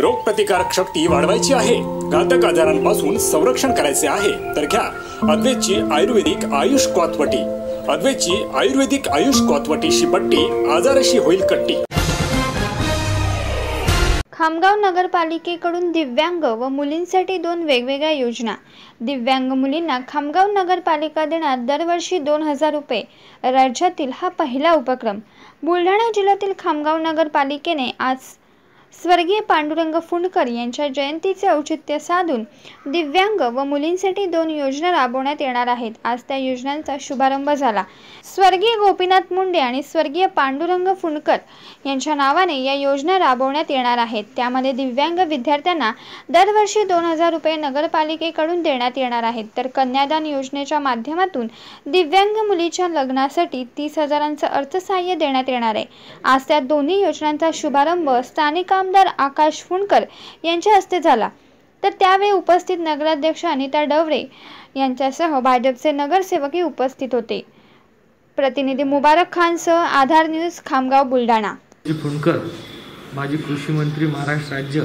रोगप्रतिकारक शक्ती वाढवायची आहे. घातक आजारांपासून संरक्षण करायचे आहे. तर घ्या अद्वेची आयुर्वेदिक आयुष क्वाथवटी. अद्वेची आयुर्वेदिक आयुष क्वाथवटीशी पट्टी आजाराशी होईल कट्टी. खामगाव नगरपालिकेकडून दिव्यांग व मुलींसाठी दोन वेगवेगळ्या योजना. दिव्यांग मुलींना खामगाव नगरपालिका देणार दरवर्षी दोन हजार रुपये. राज्यातील हा पहिला उपक्रम. बुलढाणा जिल्ह्यातील खामगाव नगरपालिकेने आज स्वर्गीय पांडुरंग फुंडकर यांच्या जयंतीचे औचित्य साधून दिव्यांग व मुलींसाठी दोन योजना राबवण्यात येणार आहेत. आज त्या योजनांचा शुभारंभ झाला. स्वर्गीय गोपीनाथ मुंडे आणि स्वर्गीय पांडुरंग फुंडकर यांच्या नावाने या योजना राबवण्यात येणार आहेत. त्यामध्ये दिव्यांग विद्यार्थ्यांना दरवर्षी दोन हजार रुपये नगरपालिकेकडून देण्यात येणार आहेत. तर कन्यादान योजनेच्या माध्यमातून दिव्यांग मुलीच्या लग्नासाठी तीस हजारांचं अर्थसहाय्य देण्यात येणार आहे. आज त्या दोन्ही योजनांचा शुभारंभ स्थानिक आमदार आकाश फुंडकर यांच्या हस्ते झाला. तर त्यावेळी उपस्थित नगराध्यक्ष अनिता डवरे यांच्यासह भाजपचे नगरसेवकही उपस्थित होते. प्रतिनिधी मुबारक खानसह आधार न्यूज खामगाव बुलढाणा. फुंडकर माजी कृषी मंत्री महाराष्ट्र राज्य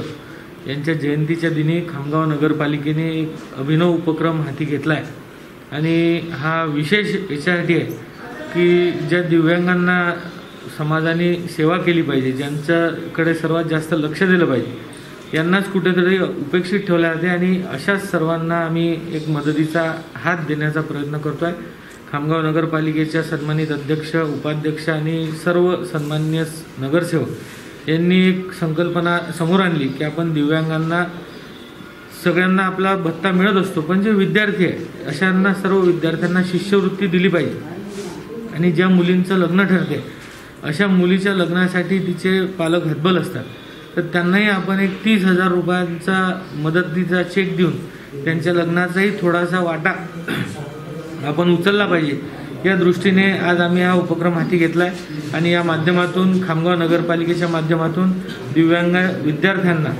यांच्या जयंतीच्या दिनी खामगाव नगरपालिकेने एक अभिनव उपक्रम हाती घेतला आहे आणि हा विशेष याच्यासाठी आहे की ज्या दिव्यांगांना समाजाने सेवा केली पाहिजे ज्यांच्याकडे सर्वात जास्त लक्ष दिलं पाहिजे यांनाच कुठेतरी उपेक्षित ठेवले जाते आणि अशाच सर्वांना आम्ही एक मदतीचा हात देण्याचा प्रयत्न करतो आहे खामगाव नगरपालिकेच्या सन्मानित अध्यक्ष उपाध्यक्ष आणि सर्व सन्मान्य नगरसेवक यांनी एक संकल्पना समोर आणली की आपण दिव्यांगांना सगळ्यांना आपला भत्ता मिळत असतो पण जे विद्यार्थी आहे अशांना सर्व विद्यार्थ्यांना शिष्यवृत्ती दिली पाहिजे. आणि ज्या मुलींचं लग्न ठरते अशा मुलीच्या लग्नासाठी तिचे पालक हतबल असतात. तर त्यांनाही आपण एक तीस हजार रुपयांचा मदतीचा चेक देऊन त्यांच्या लग्नाचाही थोडासा वाटा आपण उचलला पाहिजे. या दृष्टीने आज आम्ही हा उपक्रम हाती घेतला आहे आणि या माध्यमातून खामगाव नगरपालिकेच्या माध्यमातून दिव्यांग विद्यार्थ्यांना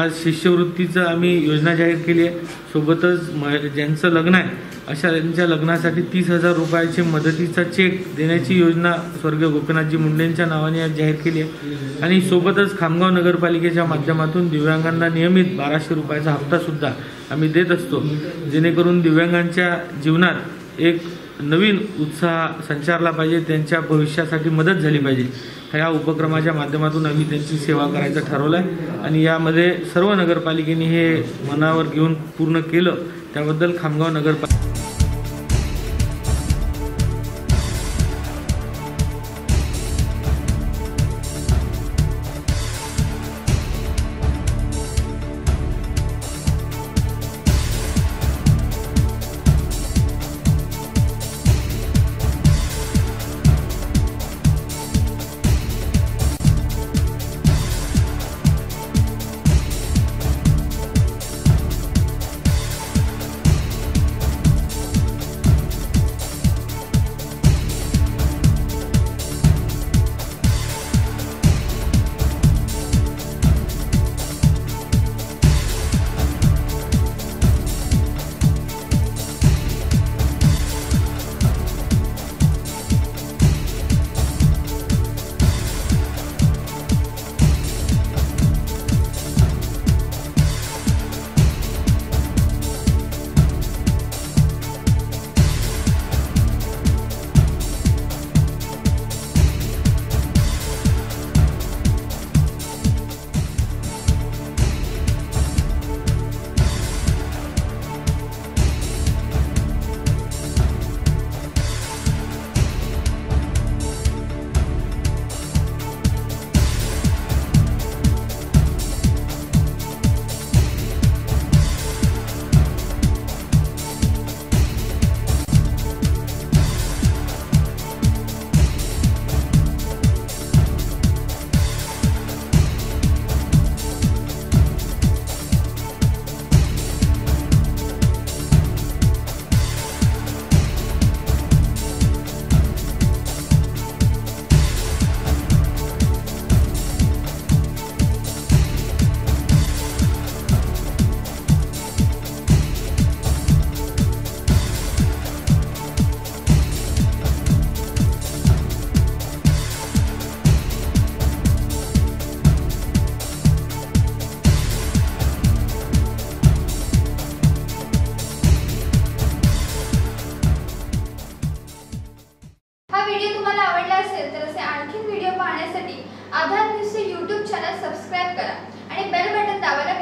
आज शिष्यवृत्तीचं आम्ही योजना जाहीर केली आहे. सोबतच म ज्यांचं लग्न आहे अशा त्यांच्या लग्नासाठी तीस हजार रुपयाची मदतीचा चेक देण्याची योजना स्वर्गीय गोपीनाथजी मुंडेंच्या नावाने आज जाहीर केली आहे. आणि सोबतच खामगाव नगरपालिकेच्या माध्यमातून दिव्यांगांना नियमित बाराशे रुपयाचा हप्तासुद्धा आम्ही देत असतो. जेणेकरून दिव्यांगांच्या जीवनात एक नवीन उत्साह संचारला पाहिजे त्यांच्या भविष्यासाठी मदत झाली पाहिजे. ह्या उपक्रमाच्या माध्यमातून आम्ही त्यांची सेवा करायचं ठरवलं आहे आणि यामध्ये सर्व नगरपालिकेने हे मनावर घेऊन पूर्ण केलं. त्याबद्दल खामगाव नगरपालिका यूट्यूब चॅनल सबस्क्राईब करा आणि बेल बटन दाबायला